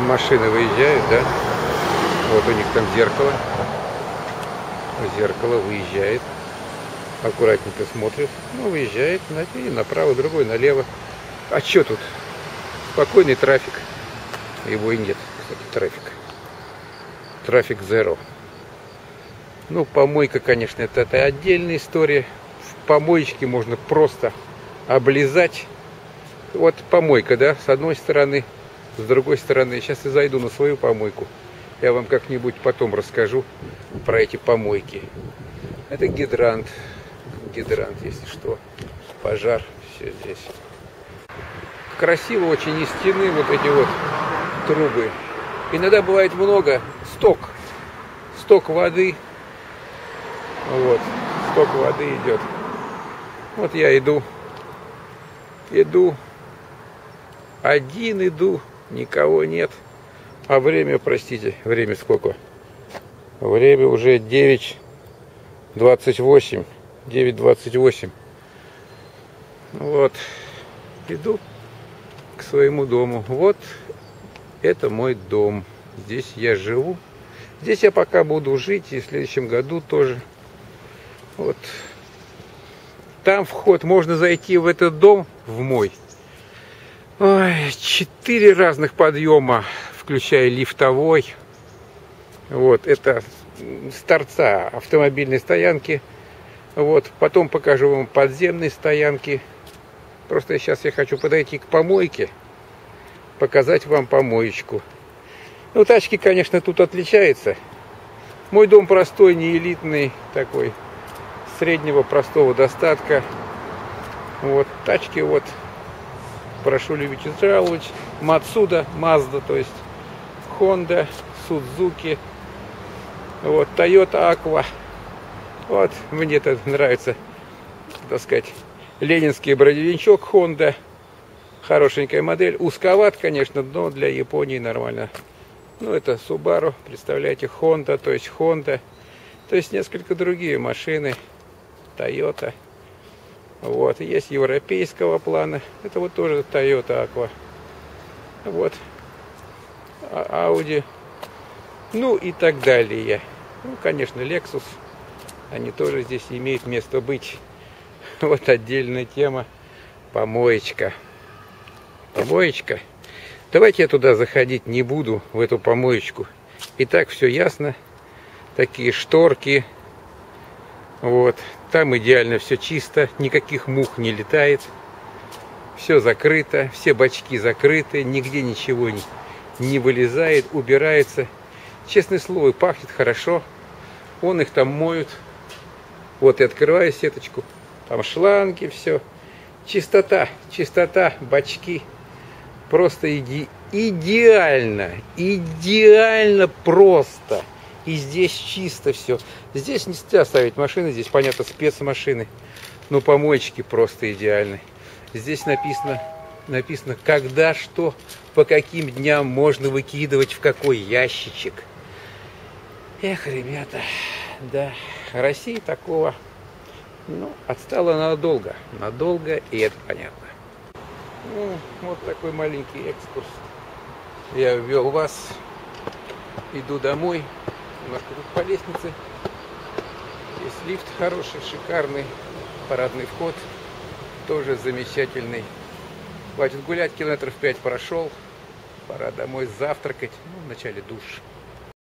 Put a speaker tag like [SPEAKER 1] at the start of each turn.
[SPEAKER 1] Машины выезжают, да? Вот у них там зеркало. Зеркало выезжает. Аккуратненько смотрит. Ну, выезжает и направо, другой налево. А что тут? Спокойный трафик. Его и нет, кстати, трафик. Трафик zero. Ну, помойка, конечно, это, это отдельная история. В помоечке можно просто облизать. Вот помойка, да, с одной стороны, с другой стороны. Сейчас я зайду на свою помойку. Я вам как-нибудь потом расскажу про эти помойки. Это гидрант. Гидрант, если что. Пожар. Все здесь. Красиво очень из стены вот эти вот трубы. Иногда бывает много. Сток. Сток воды. Вот. Сток воды идет. Вот я иду. Иду. Один иду. Никого нет. А время, простите, время сколько? Время уже 9.28. 9.28. Вот. Иду к своему дому. Вот это мой дом. Здесь я живу. Здесь я пока буду жить и в следующем году тоже. Вот. Там вход, можно зайти в этот дом, в мой. Ой, четыре разных подъема включая лифтовой. Вот, это с торца автомобильной стоянки. Вот, потом покажу вам подземные стоянки. Просто сейчас я хочу подойти к помойке, показать вам помоечку. Ну, тачки, конечно, тут отличаются. Мой дом простой, не элитный, такой среднего простого достатка. Вот, тачки вот, прошу любить и жаловать. Мацуда, Мазда, то есть Honda, Suzuki, вот, Toyota Aqua. Вот, мне это нравится, так сказать, ленинский броневичок Honda. Хорошенькая модель. Узковат, конечно, но для Японии нормально. Ну, это Subaru, представляете, Honda, то есть Honda. То есть несколько другие машины. Toyota. Вот, есть европейского плана. Это вот тоже Toyota Aqua. Вот, а, Audi, ну и так далее. Ну, конечно, Lexus, они тоже здесь имеют место быть. Вот отдельная тема, помоечка. Помоечка. Давайте я туда заходить не буду, в эту помоечку. И так все ясно. Такие шторки. Вот. Там идеально все чисто, никаких мух не летает. Все закрыто, все бачки закрыты, нигде ничего не, не вылезает, убирается. Честное слово, пахнет хорошо. Он их там моют. Вот и открываю сеточку. Там шланги, все. Чистота, чистота, бачки. Просто иди, идеально, идеально просто. И здесь чисто все. Здесь нельзя ставить машины, здесь, понятно, спецмашины. Но помоечки просто идеальны. Здесь написано написано, когда что, по каким дням можно выкидывать, в какой ящичек. Эх, ребята, да, Россия такого, ну, отстала надолго, надолго, и это понятно. Ну, вот такой маленький экскурс. Я ввел вас, иду домой, тут по лестнице. Здесь лифт хороший, шикарный, парадный вход, тоже замечательный. Хватит гулять, километров пять прошел. Пора домой завтракать. Ну, вначале душ.